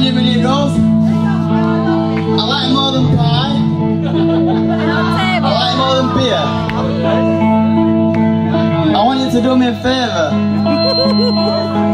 onion mini. I like more than pie. I like more than beer. I want you to do me a favour.